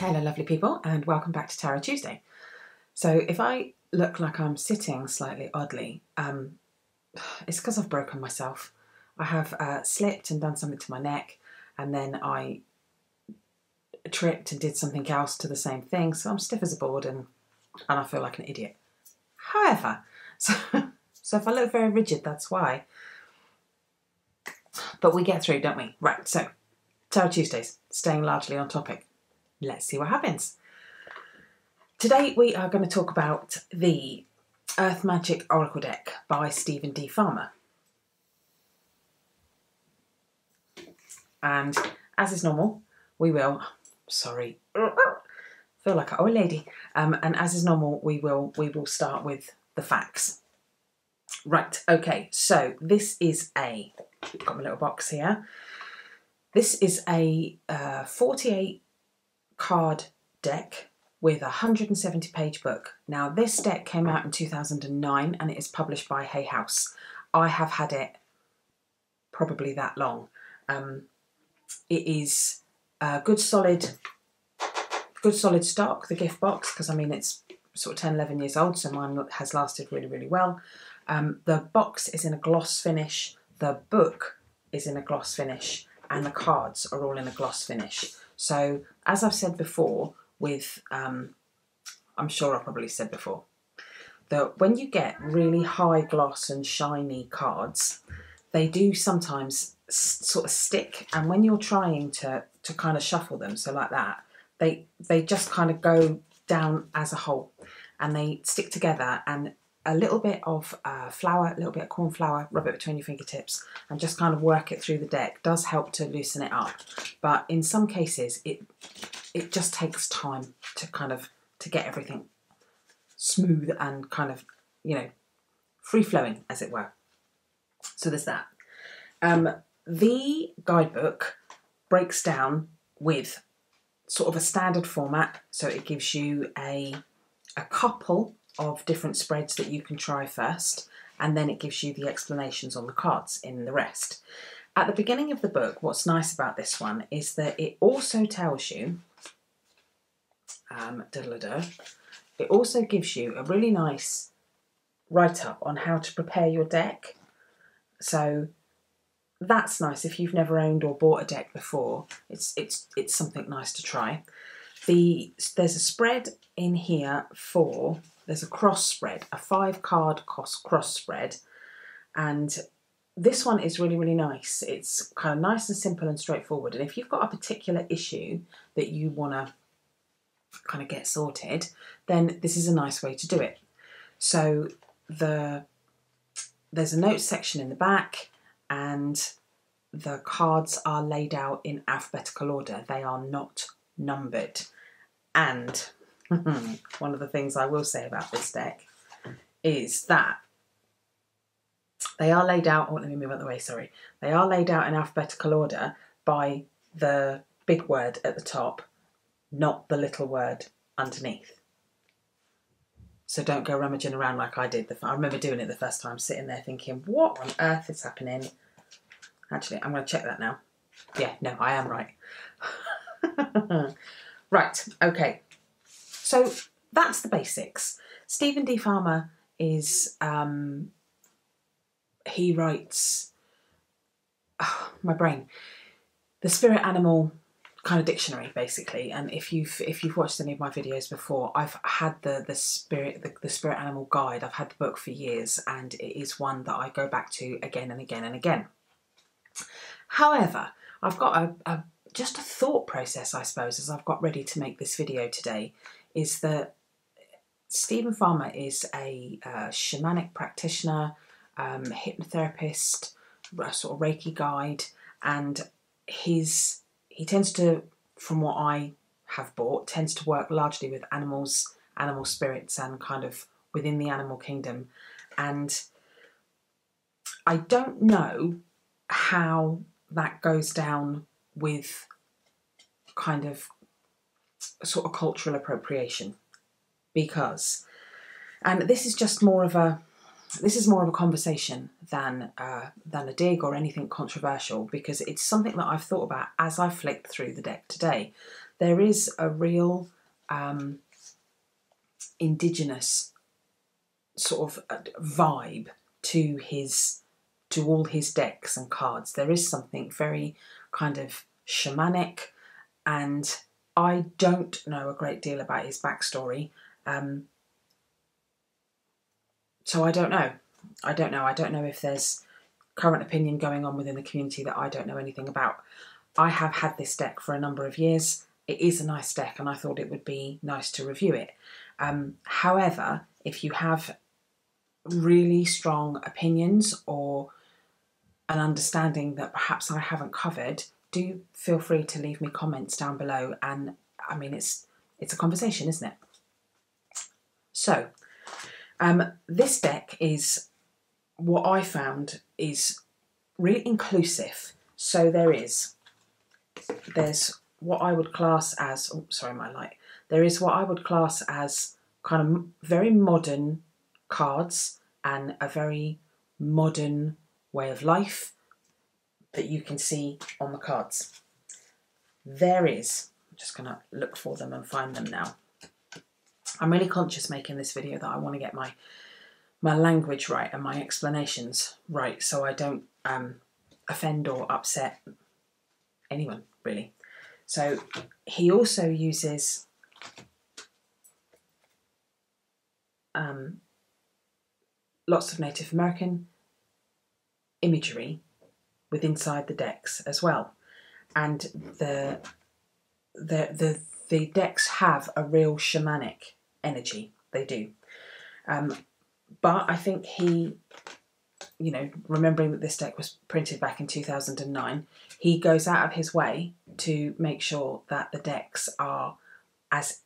Hello, lovely people, and welcome back to Tarot Tuesday. So, if I look like I'm sitting slightly oddly, um, it's because I've broken myself. I have uh, slipped and done something to my neck, and then I tripped and did something else to the same thing. So I'm stiff as a board, and and I feel like an idiot. However, so so if I look very rigid, that's why. But we get through, don't we? Right. So, Tarot Tuesdays, staying largely on topic. Let's see what happens. Today we are going to talk about the Earth Magic Oracle deck by Steven D. Farmer. And as is normal, we will, sorry, feel like an old lady. Um, and as is normal, we will we will start with the facts. Right, okay, so this is a, got my little box here. This is a uh, 48 card deck with a 170 page book. Now, this deck came out in 2009 and it is published by Hay House. I have had it probably that long. Um, it is a good solid, good solid stock, the gift box, because I mean it's sort of 10, 11 years old, so mine has lasted really, really well. Um, the box is in a gloss finish, the book is in a gloss finish, and the cards are all in a gloss finish. So, as I've said before, with um, I'm sure I've probably said before, that when you get really high gloss and shiny cards, they do sometimes sort of stick. And when you're trying to to kind of shuffle them, so like that, they they just kind of go down as a whole, and they stick together. And a little bit of uh, flour, a little bit of corn flour, rub it between your fingertips, and just kind of work it through the deck does help to loosen it up. But in some cases, it it just takes time to kind of to get everything smooth and kind of you know free flowing, as it were. So there's that. Um, the guidebook breaks down with sort of a standard format, so it gives you a a couple of different spreads that you can try first, and then it gives you the explanations on the cards in the rest. At the beginning of the book, what's nice about this one is that it also tells you, um, it also gives you a really nice write up on how to prepare your deck. So that's nice if you've never owned or bought a deck before. It's it's it's something nice to try. The there's a spread in here for there's a cross spread, a five card cross, cross spread, and this one is really, really nice. It's kind of nice and simple and straightforward. And if you've got a particular issue that you want to kind of get sorted, then this is a nice way to do it. So the there's a notes section in the back, and the cards are laid out in alphabetical order. They are not numbered. And one of the things I will say about this deck is that they are laid out, oh, let me move out the way, sorry. They are laid out in alphabetical order by the big word at the top, not the little word underneath. So don't go rummaging around like I did. I remember doing it the first time, sitting there thinking, what on earth is happening? Actually, I'm going to check that now. Yeah, no, I am right. right, okay. So that's the basics. Steven D. Farmer is, um, he writes, oh, my brain, the spirit animal kind of dictionary basically. And if you've if you've watched any of my videos before i've had the the spirit the, the, spirit animal guide. I've had the book for years and it is one that i go back to again and again and again. However i've got a, a just a thought process i suppose as i've got ready to make this video today is that Steven Farmer is a uh, shamanic practitioner, um, hypnotherapist, sort of Reiki guide, and his he tends to, from what I have bought, tends to work largely with animals, animal spirits, and kind of within the animal kingdom. And I don't know how that goes down with kind of sort of cultural appropriation because and this is just more of a this is more of a conversation than uh, than a dig or anything controversial because it's something that I've thought about as I flicked through the deck today. there is a real um, indigenous sort of uh, vibe to his to all his decks and cards. There is something very kind of shamanic, and I don't know a great deal about his backstory. Um, so I don't know. I don't know. I don't know if there's current opinion going on within the community that I don't know anything about. I have had this deck for a number of years. It is a nice deck, and I thought it would be nice to review it. Um, however, if you have really strong opinions or an understanding that perhaps I haven't covered, do feel free to leave me comments down below. And I mean, it's it's a conversation, isn't it? So, um, this deck is what I found is really inclusive. So there is there's what I would class as oh sorry my light there is what I would class as kind of very modern cards and a very modern way of life that you can see on the cards. There is, I'm just going to look for them and find them now. I'm really conscious making this video that I want to get my my language right and my explanations right so I don't um, offend or upset anyone really. So he also uses um, lots of Native American imagery with inside the decks as well, and the the the the decks have a real shamanic energy. They do, um, but I think he, you know, remembering that this deck was printed back in two thousand and nine, he goes out of his way to make sure that the decks are as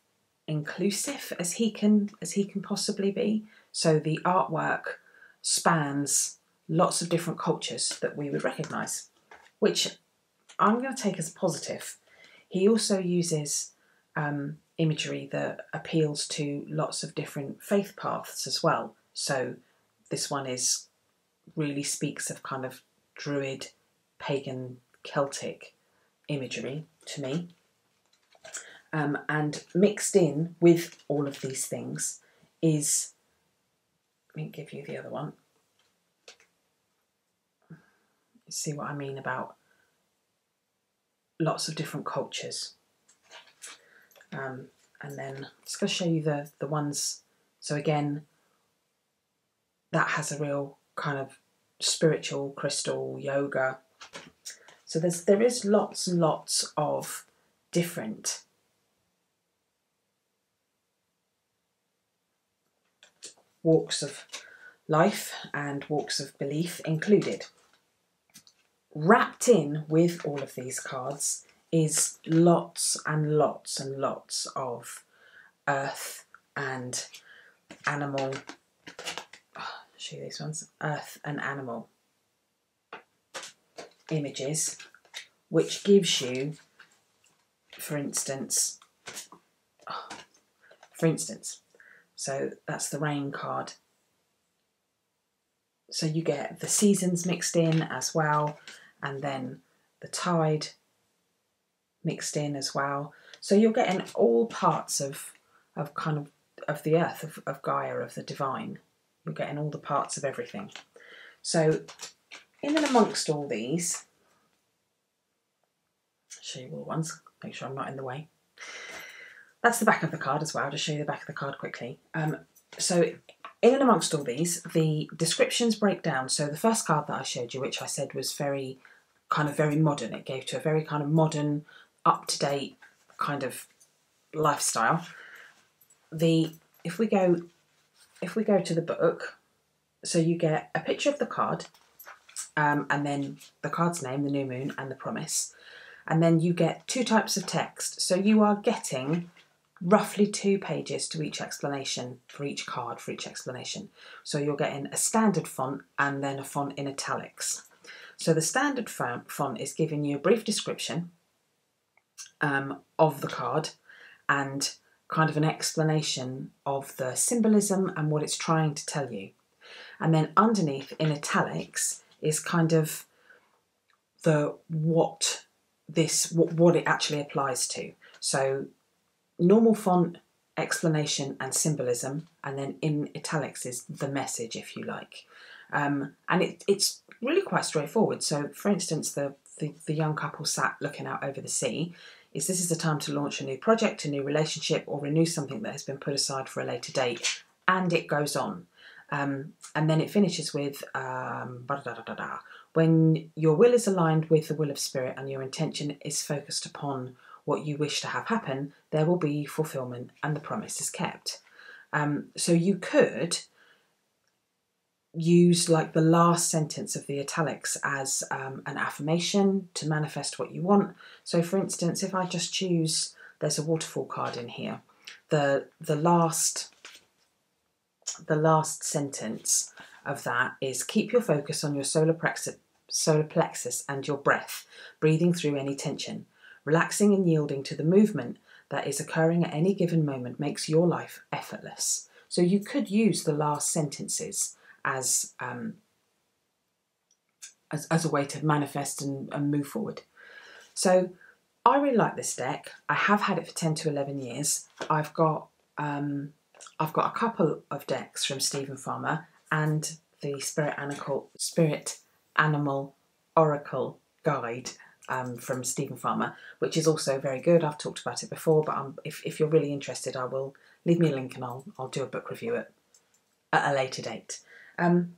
inclusive as he can as he can possibly be. So the artwork spans lots of different cultures that we would recognise, which I'm going to take as positive. He also uses um, imagery that appeals to lots of different faith paths as well. So this one is really speaks of kind of druid, pagan, Celtic imagery to me. Um, and mixed in with all of these things is, let me give you the other one. See what I mean about lots of different cultures. Um, and then I'm just going to show you the, the ones. So again, that has a real kind of spiritual, crystal, yoga. So there's there is lots and lots of different walks of life and walks of belief included. Wrapped in with all of these cards is lots and lots and lots of earth and animal. Oh, show these ones earth and animal images, which gives you, for instance, oh, for instance, so that's the rain card. So you get the seasons mixed in as well, and then the tide mixed in as well. So you're getting all parts of of kind of of the earth, of, of Gaia, of the divine. You're getting all the parts of everything. So in and amongst all these, I'll show you all ones, make sure I'm not in the way. That's the back of the card as well. I'll just show you the back of the card quickly. Um, so in and amongst all these, the descriptions break down. So the first card that I showed you, which I said was very kind of very modern. It gave to a very kind of modern, up to date kind of lifestyle. The if we go if we go to the book, so you get a picture of the card, um, and then the card's name, the new moon, and the promise, and then you get two types of text. So you are getting roughly two pages to each explanation for each card for each explanation. So you're getting a standard font and then a font in italics. So the standard font is giving you a brief description um, of the card and kind of an explanation of the symbolism and what it's trying to tell you. And then underneath in italics is kind of the what this what, what it actually applies to. So normal font, explanation and symbolism, and then in italics is the message, if you like. Um, and it, it's really quite straightforward. So, for instance, the, the, the young couple sat looking out over the sea is this is the time to launch a new project, a new relationship, or renew something that has been put aside for a later date. And it goes on. Um, and then it finishes with um, when your will is aligned with the will of spirit and your intention is focused upon what you wish to have happen, there will be fulfillment and the promise is kept. Um, so you could use like the last sentence of the italics as um, an affirmation to manifest what you want. So, for instance, if I just choose, there's a waterfall card in here. The the last the last sentence of that is keep your focus on your solar solar plexus and your breath, breathing through any tension. Relaxing and yielding to the movement that is occurring at any given moment makes your life effortless. So you could use the last sentences as um, as, as a way to manifest and, and move forward. So I really like this deck. I have had it for 10 to 11 years. I've got um, I've got a couple of decks from Steven Farmer and the Spirit Animal, Spirit Animal Oracle Guide um, from Steven Farmer, which is also very good. I've talked about it before, but um, if, if you're really interested, I will leave me a link and I'll, I'll do a book review at, at a later date. Um,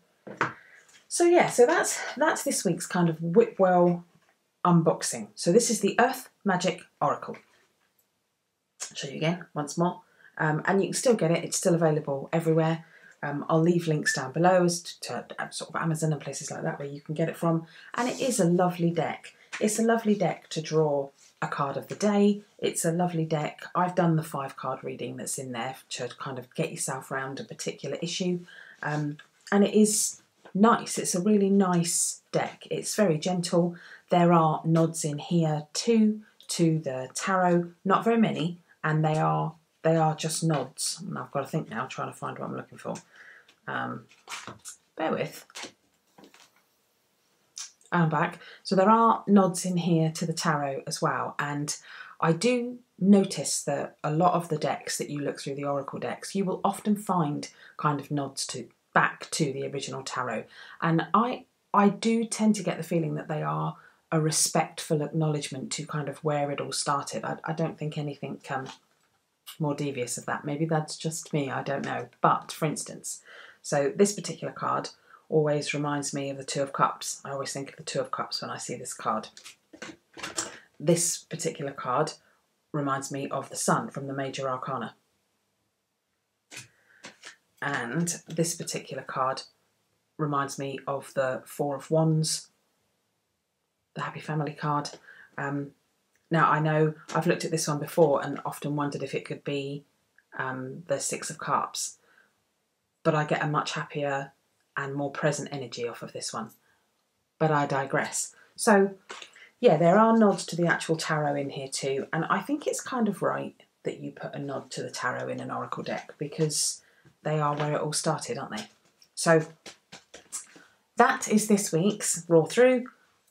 so yeah, so that's that's this week's kind of Whipwell unboxing. So this is the Earth Magic Oracle. I'll show you again once more, um, and you can still get it. It's still available everywhere. Um, I'll leave links down below as to, to, uh, sort of Amazon and places like that where you can get it from. And it is a lovely deck. It's a lovely deck to draw a card of the day. It's a lovely deck. I've done the five card reading that's in there to kind of get yourself around a particular issue. Um, and it is nice. It's a really nice deck. It's very gentle. There are nods in here too to the tarot. Not very many, and they are they are just nods. And I've got to think now, trying to find what I'm looking for. Um, bear with. I'm back. So there are nods in here to the tarot as well, and I do notice that a lot of the decks that you look through the oracle decks, you will often find kind of nods to back to the original tarot, and I I do tend to get the feeling that they are a respectful acknowledgement to kind of where it all started. I, I don't think anything um, more devious of that. Maybe that's just me. I don't know. But for instance, so this particular card always reminds me of the Two of Cups. I always think of the Two of Cups when I see this card. This particular card reminds me of the Sun from the Major Arcana. And this particular card reminds me of the Four of Wands, the Happy Family card. Um, now, I know I've looked at this one before and often wondered if it could be um, the Six of Cups, but I get a much happier and more present energy off of this one. But I digress. So, yeah, there are nods to the actual tarot in here too, and I think it's kind of right that you put a nod to the tarot in an oracle deck because they are where it all started, aren't they? So, that is this week's Raw Through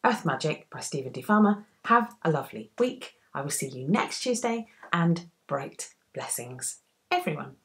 Earth Magic by Steven D. Farmer. Have a lovely week. I will see you next Tuesday and bright blessings, everyone.